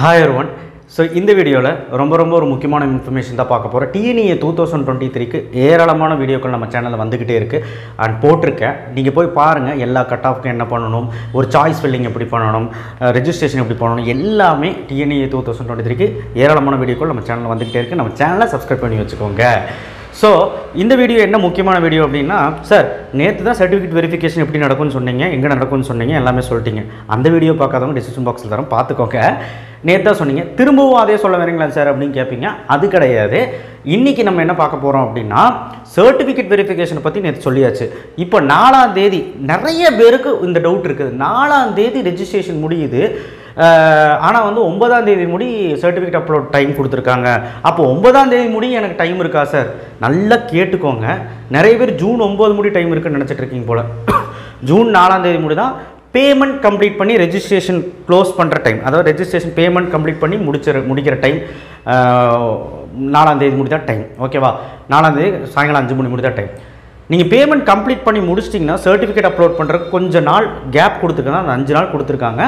Hi one so இந்த வீடியோவில் ரொம்ப ரொம்ப ஒரு முக்கியமான இன்ஃபர்மேஷன் தான் பார்க்க போகிறோம் டிஎன்இஏ டூ தௌசண்ட் டுவெண்ட்டி த்ரீக்கு ஏராளமான வீடியோக்கள் நம்ம சேனலில் வந்துக்கிட்டே இருக்குது அண்ட் போட்டிருக்கேன். நீங்கள் போய் பாருங்கள் எல்லா கட் ஆஃப்க்கும் என்ன பண்ணணும் ஒரு சாய்ஸ் ஃபில்லிங் எப்படி பண்ணணும் ரெஜிஸ்ட்ரேஷன் எப்படி பண்ணணும் எல்லாமே டிஎன்இஏ டூ தௌசண்ட் டுவெண்ட்டி த்ரீக்கு ஏராளமான வீடியோக்கள் நம்ம சேனலில் வந்துக்கிட்டே இருக்குது நம்ம சேனலை சப்ஸ்கிரைப் பண்ணி வச்சுக்கோங்க. ஸோ இந்த வீடியோ என்ன முக்கியமான வீடியோ அப்படின்னா சார் நேற்று தான் சர்டிஃபிகேட் வெரிஃபிகேஷன் எப்படி நடக்கும்னு சொன்னீங்க எங்கே நடக்கும்னு சொன்னீங்க எல்லாமே சொல்லிட்டீங்க. அந்த வீடியோ பார்க்காதவங்க டிஸ்கிரிப்ஷன் பாக்ஸில் தரோம் பார்த்துக்கோங்க. நேற்று தான் சொன்னீங்க திரும்பவும் அதே சொல்ல வரீங்களா சார் அப்படின்னு கேட்பீங்க அது கிடையாது. இன்றைக்கி நம்ம என்ன பார்க்க போகிறோம் அப்படின்னா சர்டிஃபிகேட் வெரிஃபிகேஷனை பற்றி நேற்று சொல்லியாச்சு. இப்போ நாலாம் தேதி நிறைய பேருக்கு இந்த டவுட் இருக்குது. நாலாம் தேதி ரெஜிஸ்ட்ரேஷன் முடியுது. ஆனால் வந்து ஒன்பதாம் தேதி முடி சர்டிஃபிகேட் அப்லோட் டைம் கொடுத்துருக்காங்க. அப்போ ஒன்பதாம் தேதி முடி எனக்கு டைம் இருக்கா சார் நல்லா கேட்டுக்கோங்க. நிறைய பேர் ஜூன் ஒம்பது முடி டைம் இருக்குன்னு நினச்சிட்டு இருக்கீங்க போல். ஜூன் நாலாம் தேதி முடி தான் பேமெண்ட் கம்ப்ளீட் பண்ணி ரெஜிஸ்ட்ரேஷன் க்ளோஸ் பண்ணுற டைம் அதாவது ரெஜிஸ்ட்ரேஷன் பேமெண்ட் கம்ப்ளீட் பண்ணி முடிச்சிற முடிக்கிற டைம் நாலாம் தேதி முடிதான் டைம் ஓகேவா நாலாம் தேதி சாயங்காலம் அஞ்சு மணி முடி தான் டைம் நீங்கள் பேமெண்ட் கம்ப்ளீட் பண்ணி முடிச்சிட்டிங்கன்னா சர்டிஃபிகேட் அப்லோட் பண்ணுறதுக்கு கொஞ்சம் நாள் கேப் கொடுத்துருக்காங்க. அந்த அஞ்சு நாள் கொடுத்துருக்காங்க.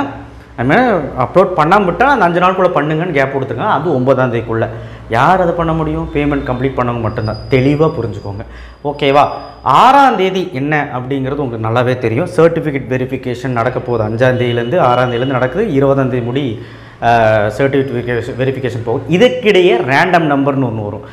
அதுமாதிரி அப்லோட் பண்ணாமல் விட்டால் அந்த அஞ்சு நாளுக்குள்ளே பண்ணுங்கன்னு கேப் கொடுத்துருக்காங்க. அது ஒன்பதாம் தேதிக்குள்ளே. யார் அதை பண்ண முடியும்? பேமெண்ட் கம்ப்ளீட் பண்ணவங்க மட்டும்தான். தெளிவாக புரிஞ்சுக்கோங்க. ஓகேவா ஆறாம் தேதி என்ன அப்படிங்கிறது உங்களுக்கு நல்லாவே தெரியும். சர்டிஃபிகேட் வெரிஃபிகேஷன் நடக்க போகுது. அஞ்சாம் தேதியிலேருந்து ஆறாம் தேதியிலேருந்து நடக்குது. இருபதாம் தேதி முடி சர்டிஃபிகேஷன் வெரிஃபிகேஷன் போகும் இதுக்கிடையே ரேண்டம் நம்பர்னு ஒன்று வரும்.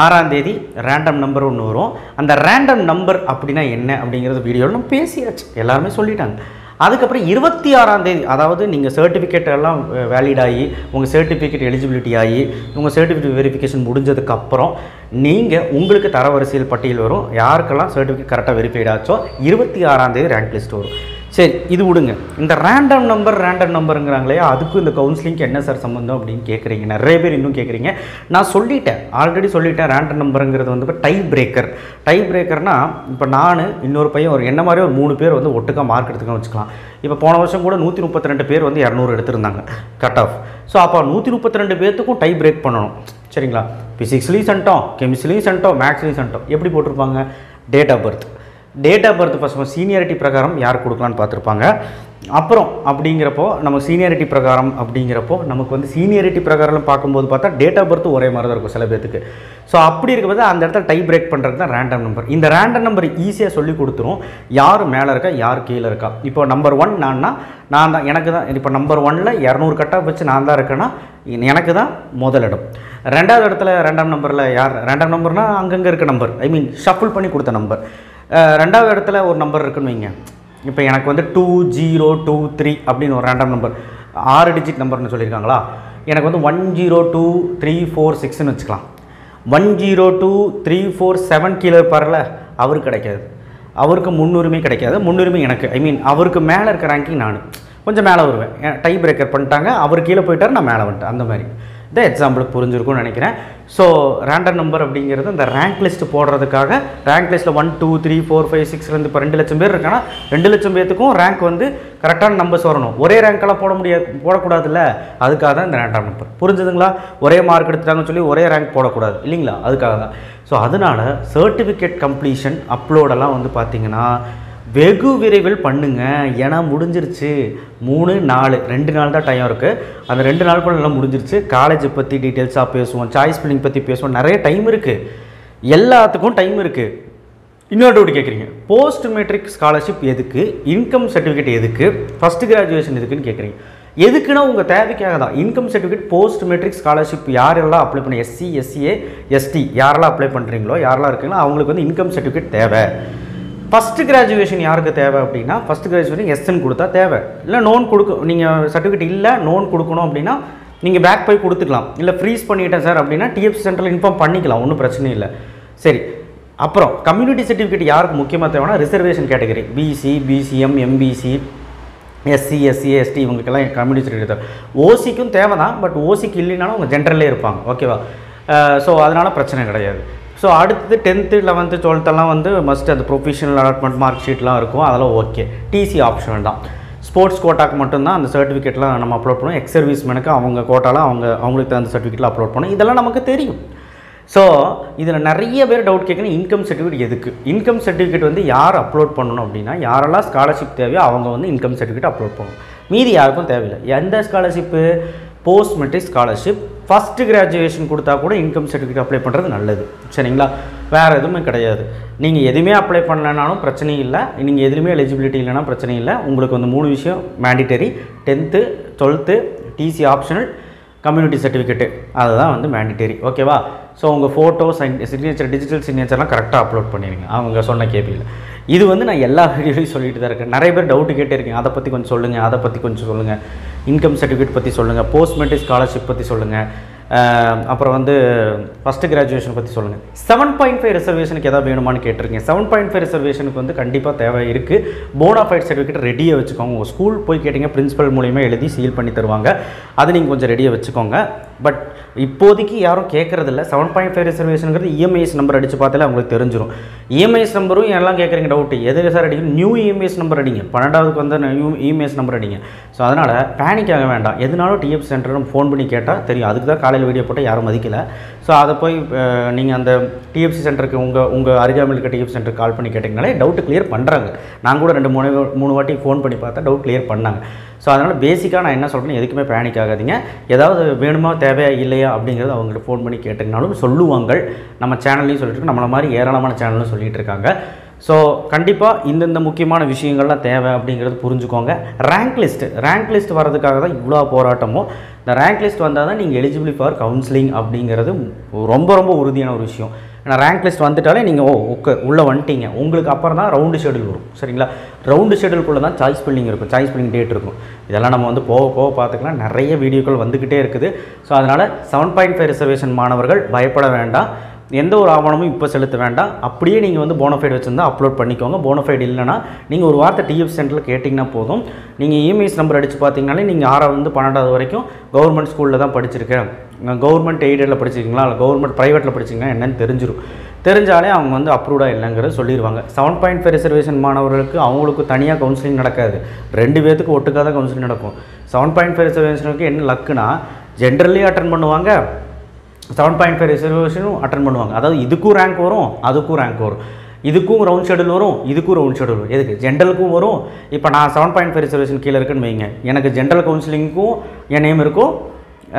ஆறாம் தேதி ரேண்டம் நம்பர் ஒன்று வரும். அந்த ரேண்டம் நம்பர் அப்படின்னா என்ன அப்படிங்கிறது வீடியோவில் நம்ம பேசியாச்சு. எல்லாருமே சொல்லிட்டாங்க. அதுக்கப்புறம் இருபத்தி ஆறாம் தேதி அதாவது நீங்கள் சர்டிஃபிகேட் எல்லாம் வேலிட் ஆகி உங்கள் சர்டிஃபிகேட் எலிஜிபிலிட்டி ஆகி உங்கள் சர்டிஃபிகேட் வெரிஃபிகேஷன் முடிஞ்சதுக்கப்புறம் நீங்கள் உங்களுக்கு தரவரிசையில் பட்டியல் வரும். யாருக்கெல்லாம் சர்டிஃபிகேட் கரெக்டாக வெரிஃபைட் ஆச்சோ இருபத்தி ஆறாம் தேதி ரேங்க் லிஸ்ட் வரும். சரி இது விடுங்க. இந்த ரேண்டம் நம்பர் ரேண்டம் நம்பருங்கிறாங்களே அதுக்கும் இந்த கவுன்சிலிங்க்கு என்ன சார் சம்மந்தம் அப்படின்னு கேட்குறீங்க நிறைய பேர் இன்னும் கேட்குறீங்க நான் சொல்லிட்டேன் ஆல்ரெடி சொல்லிட்டேன் ரேண்டம் நம்பருங்கிறது வந்து டை பிரேக்கர் டை பிரேக்கர்னால் இப்போ நான் இன்னொரு பையன் ஒரு என்ன மாதிரி ஒரு மூணு பேர் வந்து ஒட்டுக்கா மார்க் எடுத்துக்கன்னு வச்சுக்கலாம். இப்போ போன வருஷம் கூட நூற்றி முப்பத்தி ரெண்டு பேர் வந்து இரநூறு எடுத்திருந்தாங்க கட் ஆஃப் ஸோ அப்போ நூற்றி முப்பத்தி ரெண்டு பேர்த்துக்கும் டை பிரேக் பண்ணணும் சரிங்களா ஃபிசிக்ஸ்லேயும் சென்ட்டோம் கெமிஸ்ட்ரிலையும் சென்ட்டோம் மேக்ஸ்லேயும் சென்ட்டோம் எப்படி போட்டிருப்பாங்க? Date of birth date of birth first seniority பிரகாரம் யார் கொடுக்கலான்னு பார்த்துருப்பாங்க. அப்புறம் அப்படிங்கிறப்போ நம்ம சீனியாரிட்டி பிரகாரம் அப்படிங்கிறப்போ நமக்கு வந்து சீனியாரிட்டி பிரகாரம் பார்க்கும்போது பார்த்தா டேட் ஆஃப் பர்த் ஒரே மாதிரி தான் இருக்கும் சில பேத்துக்கு. ஸோ அப்படி இருக்கும்போது அந்த இடத்துல டை பிரேக் பண்ணுறது தான் ரேண்டம் நம்பர் இந்த ரேண்டம் நம்பர் ஈஸியாக சொல்லி கொடுத்துரும். யார் மேலே இருக்கா யார் கீழே இருக்கா. இப்போ நம்பர் ஒன் நான்னா நான் தான் எனக்கு தான். இப்போ நம்பர் ஒனில் இரநூறு கட்டாக வச்சு நான் தான் இருக்கேன்னா எனக்கு தான் முதல் இடம். ரெண்டாவது இடத்துல ரெண்டாம் நம்பரில் யார்? ரெண்டாம் நம்பர்னால் அங்கங்கே இருக்க நம்பர் ஐ மீன் ஷஃபிள் பண்ணி கொடுத்த நம்பர் ரெண்டாவது இடத்துல ஒரு நம்பர் இருக்குன்னு வைங்க. இப்போ எனக்கு வந்து டூ ஜீரோ டூ த்ரீ அப்படின்னு ஒரு ரேண்டம் நம்பர் ஆறு டிஜிட் நம்பர்னு சொல்லியிருக்காங்களா? எனக்கு வந்து one zero two three four சிக்ஸ்னு வச்சுக்கலாம். One zero two three four seven கீழே இருப்பார்ல அவருக்கு கிடைக்காது. அவருக்கு முன்னுரிமை கிடைக்காது. முன்னுரிமை எனக்கு ஐ மீன் அவருக்கு மேலே இருக்க ரேங்கிங் நான். கொஞ்சம் மேலே வருவேன். டை பிரேக்கர் பண்ணிட்டாங்க அவர் கீழே போயிட்டார் நான் மேலே வந்துட்டேன். அந்த மாதிரி. இந்த எக்ஸாம்பிளுக்கு புரிஞ்சிருக்கும்னு நினைக்கிறேன். ஸோ ரேண்டம் நம்பர் அப்படிங்கிறது இந்த ரேங்க் லிஸ்ட் போடுறதுக்காக ரேங்க் லிஸ்ட்டில் one two three four five சிக்ஸ்லேருந்து இப்போ ரெண்டு லட்சம் பேர் இருக்காங்கன்னா ரெண்டு லட்சம் பேத்துக்கும் ரேங்க் வந்து கரெக்டான நம்பர்ஸ் வரணும். ஒரே ரேங்க்கெல்லாம் போட முடியாது போடக்கூடாதுல்ல? அதுக்காக தான் இந்த ரேண்டம் நம்பர் புரிஞ்சுதுங்களா? ஒரே மார்க் எடுத்துட்டாங்கன்னு சொல்லி ஒரே ரேங்க் போடக்கூடாது. இல்லைங்களா? அதுக்காக தான். ஸோ அதனால் சர்டிஃபிகேட் கம்ப்ளீஷன் அப்லோடெல்லாம் வந்து பார்த்தீங்கன்னா வெகு விரைவில் பண்ணுங்க. ஏன்னா முடிஞ்சிருச்சு. மூணு நாலு ரெண்டு நாள் தான் டைம் இருக்குது அந்த ரெண்டு நாளுக்குள்ள எல்லாம் முடிஞ்சிருச்சு. காலேஜை பற்றி டீட்டெயில்ஸாக பேசுவோம். சாய்ஸ் ஃபில்லிங் பற்றி பேசுவோம். நிறைய டைம் இருக்குது எல்லாத்துக்கும் டைம் இருக்குது இன்னொரு டவுட் கேட்குறீங்க போஸ்ட் மெட்ரிக் ஸ்காலர்ஷிப் எதுக்கு? இன்கம் சர்டிஃபிகேட் எதுக்கு? ஃபஸ்ட் கிராஜுவேஷன் எதுக்குன்னு கேட்குறீங்க எதுக்குன்னா உங்கள் தேவைக்காக தான். Income certificate post matric scholarship யாரெல்லாம் அப்ளை பண்ண எஸ்சி எஸ்சிஏ எஸ்டி யாரெல்லாம் அப்ளை பண்ணுறீங்களோ யாரெல்லாம் இருக்கீங்களோ அவங்களுக்கு வந்து இன்கம் சர்டிஃபிகேட் தேவை. ஃபஸ்ட்டு கிராஜுவேஷன் யாருக்கு தேவை அப்படின்னா ஃபஸ்ட் கிராஜுவேஷன் எஸ்என் கொடுத்தா தேவை. இல்லை நோன் கொடுக்க நீங்கள் சர்டிஃபிகேட் இல்லை நோன் கொடுக்கணும் அப்படின்னா நீங்கள் பேக் போய் கொடுத்துக்கலாம். இல்லை ஃப்ரீஸ் பண்ணிட்டேன் சார் அப்படின்னா டிஎஃப்சி சென்டரில் இன்ஃபார்ம் பண்ணிக்கலாம் ஒன்றும் பிரச்சனை இல்லை. சரி அப்புறம் கம்யூனிட்டி சர்டிஃபிகேட் யாருக்கு முக்கியமாக தேவைன்னா reservation category BC BCM MBC SC SC ST இவங்களுக்கெல்லாம் கம்யூனிட்டி சர்டிஃபிகேட் தேவை. ஓசிக்கும் தேவை தான் பட் ஓசிக்கு இல்லைனாலும் அவங்க ஜென்ரல்லே இருப்பாங்க. ஓகேவா ஸோ அதனால் பிரச்சனை கிடையாது. ஸோ அடுத்தது டென்த்து லெவன்த்து டுவெல்த்தெல்லாம் வந்து மஸ்ட் அந்த ப்ரொஃபஷனல் அலாட்மெண்ட் மார்க் ஷீட்லாம் இருக்கும். அதெல்லாம் ஓகே டிசி ஆப்ஷனல் தான். ஸ்போர்ட்ஸ் கோட்டாக்கு மட்டும்தான் அந்த சர்டிஃபிகேட்லாம் நம்ம அப்லோட் பண்ணுவோம். எக்ஸ் சர்வீஸ்மேனுக்கு அவங்க கோட்டாலாம் அவங்க அவங்களுக்கு தகுந்த சர்டிஃபிகேட்லாம் அப்லோட் பண்ணுவோம். இதெல்லாம் நமக்கு தெரியும். ஸோ இதில் நிறைய பேர் டவுட் கேட்கணும் இன்கம் சர்டிஃபிகேட் எதுக்கு? இன்கம் சர்டிஃபிகேட் வந்து யார் அப்லோட் பண்ணணும் அப்படின்னா யாரெல்லாம் ஸ்காலர்ஷிப் தேவையோ அவங்க வந்து இன்கம் சர்டிஃபிகேட் அப்லோட் பண்ணணும் மீதி யாருக்கும் தேவையில்லை. எந்த scholarship post matric scholarship first graduation கொடுத்தா கூட இன்கம் சர்டிஃபிகேட் அப்ளை பண்ணுறது நல்லது. சரிங்களா? வேறு எதுவுமே கிடையாது. நீங்கள் எதுவுமே அப்ளை பண்ணலனாலும் பிரச்சனை இல்லை. நீங்கள் எதுவுமே எலிஜிபிலிட்டி இல்லைனா பிரச்சனை இல்லை. உங்களுக்கு வந்து மூணு விஷயம் mandatory tenth twelfth TC optional community certificate அதுதான் வந்து மேண்டிட்டரி ஓகேவா ஸோ உங்கள் ஃபோட்டோ சைன் சிக்னேச்சர் டிஜிட்டல் சிக்னேச்சர்லாம் கரெக்டாக அப்லோட் பண்ணிடுங்க. அவங்க சொன்ன கேபியில் இது வந்து நான் எல்லா வீடியோலையும் சொல்லிட்டு தான் இருக்கேன். நிறைய பேர் டவுட்டு கேட்டே இருக்கேன் அதை பற்றி கொஞ்சம் சொல்லுங்கள் அதை பற்றி கொஞ்சம் சொல்லுங்கள் இன்கம் சர்டிஃபிகேட் பற்றி சொல்லுங்கள் போஸ்ட் மெட்ரிக் ஸ்காலர்ஷிப் பற்றி சொல்லுங்கள் அப்புறம் வந்து ஃபஸ்ட்டு கிராஜுவேஷன் பற்றி சொல்லுங்கள் செவன் பாயிண்ட் ஃபைவ் ரிசர்வேஷனுக்கு எதாவது வேணுமான்னு கேட்டிருக்கீங்க. செவன் பாயிண்ட் ஃபைவ் ரிசர்வேஷனுக்கு வந்து கண்டிப்பாக தேவை இருக்குது போனாஃபைட் சர்டிஃபிகேட் ரெடியாக வச்சுக்கோங்க. உங்கள் ஸ்கூல் போய் கேட்டிங்க பிரின்ஸிபல் மூலியமாக எழுதி சீல் பண்ணி தருவாங்க. அதை நீங்கள் கொஞ்சம் ரெடியாக வச்சுக்கோங்க. பட் இப்போதைக்கு யாரும் கேட்குறதில்ல செவன் பாயிண்ட் ஃபைவ் ரிசர்வேஷனுங்கிறது இஎம்ஐஎஸ் நம்பர் அடித்து பார்த்தாலே அவங்களுக்கு தெரிஞ்சிடும் இஎம்ஐஎஸ் நம்பரும் எல்லாம் கேட்குறீங்க டவுட்டு எது சார் அடிக்கணும்? நியூ இஎம்ஐஎஸ் நம்பர் அடிங்க. பன்னெண்டாவதுக்கு வந்து நியூ இஎம்ஐஎஸ் நம்பர் அடிங்க. ஸோ அதனால் பேனிக் ஆக வேண்டாம். எதுனாலும் டிஎஃப் சென்டரும் ஃபோன் பண்ணி கேட்டால் தெரியும். அதுக்கு தான் காலையில் வீடியோ போட்டால் யாரும் மதிக்கலை. ஸோ அதை போய் நீங்கள் அந்த டிஎஃப்சி சென்டருக்கு உங்கள் உங்கள் அருகாமல் இருக்க டிஎஃப் சென்டருக்கு கால் பண்ணி கேட்டிங்கனாலே டவுட்டு கிளியர் பண்ணுறாங்க நான் கூட ரெண்டு மூணு மூணு வாட்டி ஃபோன் பண்ணி பார்த்தா டவுட் கிளியர் பண்ணாங்க. ஸோ அதனால் பேசிக்காக நான் என்ன சொல்கிறேன் எதுக்குமே பேனிக் ஆகாதீங்க. ஏதாவது வேணுமா தேவையா இல்லையா அப்படிங்கிறது அவங்கள்ட்ட ஃபோன் பண்ணி கேட்டிங்கனாலும் சொல்லுவாங்க. நம்ம சேனல்லையும் சொல்லிட்டு நம்மளை மாதிரி ஏராளமான சேனலும் சொல்லிட்டு இருக்காங்க ஸோ கண்டிப்பாக இந்தந்த முக்கியமான விஷயங்கள்லாம் தேவை அப்படிங்கிறது புரிஞ்சுக்கோங்க. ரேங்க் லிஸ்ட் ரேங்க் லிஸ்ட் வர்றதுக்காக தான் இவ்வளோ போராட்டமும் இந்த ரேங்க் லிஸ்ட் வந்தால் தான் நீங்கள் எலிஜிபிள் ஃபார் கவுன்சிலிங் அப்படிங்கிறது ரொம்ப ரொம்ப உறுதியான ஒரு விஷயம். ஏன்னா ரேங்க் லிஸ்ட் வந்துட்டாலே நீங்கள் ஓ ஓகே உள்ளே வந்துட்டீங்க. உங்களுக்கு அப்புறம் தான் ரவுண்டு ஷெடியூல் வரும். சரிங்களா? ரவுண்டு ஷெடியூல்குள்ளே தான் சாய்ஸ் பில்லிங் இருக்கும். சாய்ஸ் பில்லிங் டேட் இருக்கும். இதெல்லாம் நம்ம வந்து போக போக பார்த்துக்கலாம். நிறைய வீடியோக்கள் வந்துக்கிட்டே இருக்குது. ஸோ அதனால் செவன் பாயிண்ட் ஃபைவ் ரிசர்வேஷன் மாணவர்கள் பயப்பட வேண்டாம். எந்த ஒரு ஆவணமும் இப்போ செலுத்த வேண்டாம். அப்படியே நீங்கள் வந்து போனஃபைடு வச்சுருந்தா அப்லோட் பண்ணிக்கோங்க. போனஃபைட் இல்லைன்னா நீங்கள் ஒரு வார்த்தை டிஎஃப் சென்டரில் கேட்டிங்கன்னா போதும். நீங்கள் இமெயில்ஸ் நம்பர் அடித்து பார்த்தீங்கனாலே நீங்கள் ஆறாவது வந்து பன்னெண்டாவது வரைக்கும் கவர்மெண்ட் ஸ்கூலில் தான் படிச்சிருக்கேன் கவர்மெண்ட் எய்டடில் படிச்சிருக்கீங்களா? இல்லை கவர்மெண்ட் ப்ரைவேட்டில் படிச்சிங்கன்னா என்னன்னு தெரிஞ்சிடும் தெரிஞ்சாலே அவங்க வந்து அப்ரூவ்டாக இல்லைங்கிறத சொல்லிடுவாங்க செவன் பாயிண்ட் ஃபைவ் ரிசர்வேஷன் மாணவர்களுக்கு அவங்களுக்கு தனியாக கவுன்சிலிங் நடக்காது. ரெண்டு பேத்துக்கு ஒட்டுக்காக தான் கவுன்சிலிங் நடக்கும் செவன் பாயிண்ட் ஃபைவ் ரிசர்வேஷனுக்கு என்ன லக்குனா ஜென்ரலி அட்டன் பண்ணுவாங்க. செவன் பாயிண்ட் ஃபைவ் ரிசர்வேஷனும் அட்டன் பண்ணுவாங்க. அதாவது இதுக்கும் ரேங்க் வரும் அதுக்கும் ரேங்க் வரும். இதுக்கும் ரவுண்ட் ஷெடியூல் வரும் இதுக்கும் ரவுண்ட் ஷெடியூல் வரும். எதுக்கு? ஜென்ரலுக்கும் வரும். இப்போ நான் செவன் பாயிண்ட் ஃபைவ் ரிசர்வேஷன் கீழே இருக்குன்னு வைங்க. எனக்கு ஜென்ரல் கவுன்சிலிங்க்கும் என் நேம் இருக்கும்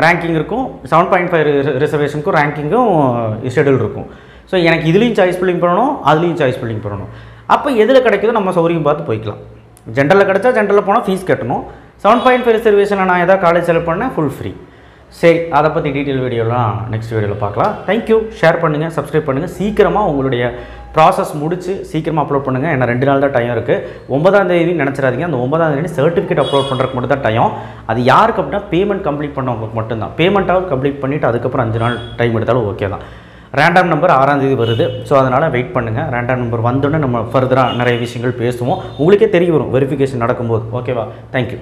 ரேங்கிங் இருக்கும் செவன் பாயிண்ட் ஃபைவ் ரிசர்வேஷனுக்கும் ரேங்கிங்கும் ஷெடியூல் இருக்கும். ஸோ எனக்கு இதுலேயும் சாய்ஸ் பில்லிங் பண்ணணும் அதுலேயும் சாய்ஸ் பில்லிங் பண்ணணும். அப்போ எதில் கிடைக்குதோ நம்ம சௌரியம் பார்த்து போய்க்கலாம். ஜென்ரலில் கிடச்சா ஜென்ரலில் போனால் ஃபீஸ் கட்டணும். செவன் பாயிண்ட் ஃபைவ் ரிசர்வேஷனில் நான் எதாவது காலேஜ் செலக்ட் பண்ணேன் ஃபுல் ஃப்ரீ சரி அதை பற்றி டீட்டெயில் வீடியோலாம் நெக்ஸ்ட் வீடியோவில் பார்க்கலாம். தேங்க்யூ ஷேர் பண்ணுங்கள் சப்ஸ்கிரைப் பண்ணுங்கள் சீக்கிரமாக உங்களுடைய ப்ராசஸ் முடிச்சு சீக்கிரமாக அப்லோட் பண்ணுங்கள் ஏன்னா ரெண்டு நாள் தான் டைம் இருக்குது ஒன்பதாம் தேதி நினச்சிடாதீங்க. அந்த ஒன்பதாம் தேதி சர்டிஃபிகேட் அப்லோட் பண்ணுறதுக்கு மட்டும் தான் டைம் அது யாருக்கு அப்படின்னா பேமெண்ட் கம்ப்ளீட் பண்ணவங்களுக்கு மட்டும்தான். பேமெண்ட்டாவது கம்ப்ளீட் பண்ணிவிட்டு அதுக்கப்புறம் அஞ்சு நாள் டைம் எடுத்தாலும் ஓகே தான். ரேண்டம் நம்பர் ஆறாம் தேதி வருது. ஸோ அதனால் வெயிட் பண்ணுங்கள் ரேண்டம் நம்பர் வந்தோடனே நம்ம ஃபர்தராக நிறைய விஷயங்கள் பேசுவோம். உங்களுக்கே தெரிய வரும். வெரிஃபிகேஷன் நடக்கும்போது. ஓகேவா தேங்க்யூ